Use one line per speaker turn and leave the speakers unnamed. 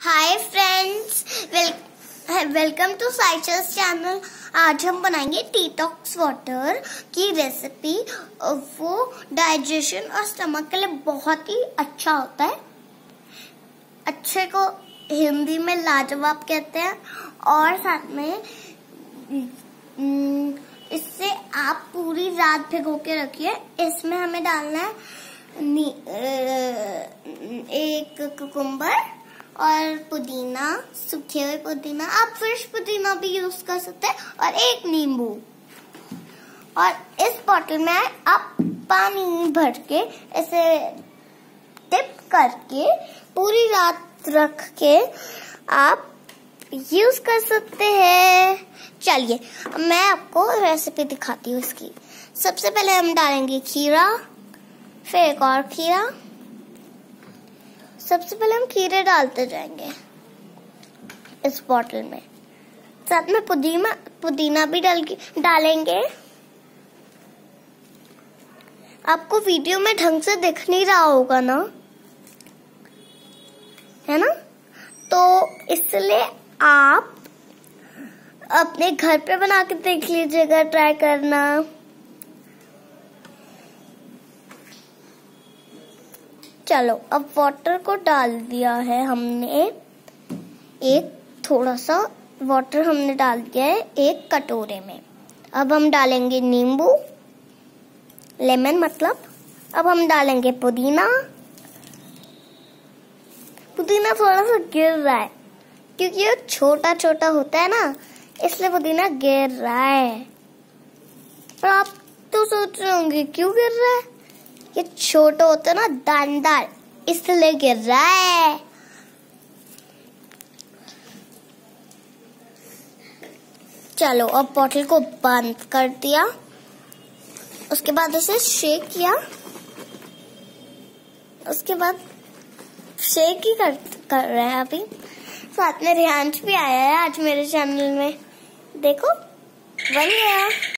Hi friends welcome to साइचर्स channel आज हम बनाएँगे टीटॉक्स वाटर की रेसिपी वो डाइजेशन और स्टमक के लिए बहुत ही अच्छा होता है। अच्छे को हिंदी में लाजवाब कहते हैं और साथ में हम्म, इससे आप पूरी रात भिगो के रखिए। इसमें हमें डालना है एक कुकुम्बर और पुदीना, सूखे हुए पुदीना, आप फ्रेश पुदीना भी यूज़ कर सकते हैं, और एक नींबू। और इस बॉटल में आप पानी भर के इसे टिप करके पूरी रात रख के आप यूज़ कर सकते हैं। चलिए, मैं आपको रेसिपी दिखाती हूँ इसकी। सबसे पहले हम डालेंगे खीरा, फिर एक और खीरा। सबसे पहले हम खीरे डालते जाएँगे इस बॉटल में। साथ में पुदीना पुदीना भी डाल डालेंगे। आपको वीडियो में ढंग से दिख नहीं रहा होगा ना? है ना? तो इसलिए आप अपने घर पे बना के देख लीजिएगा ट्राई करना। चलो, अब वाटर को डाल दिया है हमने। एक थोड़ा सा वाटर हमने डाल दिया है एक कटोरे में। अब हम डालेंगे नींबू लेमन मतलब। अब हम डालेंगे पुदीना। पुदीना थोड़ा सा गिर रहा है, क्योंकि ये छोटा छोटा होता है ना, इसलिए पुदीना गिर रहा है। पर आप तो सोच रहे होंगे, क्यों गिर रहा है? ये छोटे होते ना, दानदार, इसलिए गिर रहा है। चलो, अब बॉटल को बंद कर दिया। उसके बाद उसे शेक किया। उसके बाद शेक ही कर कर रहे हैं अभी। साथ में रिहांश भी आया है आज मेरे चैनल में। देखो, बन गया।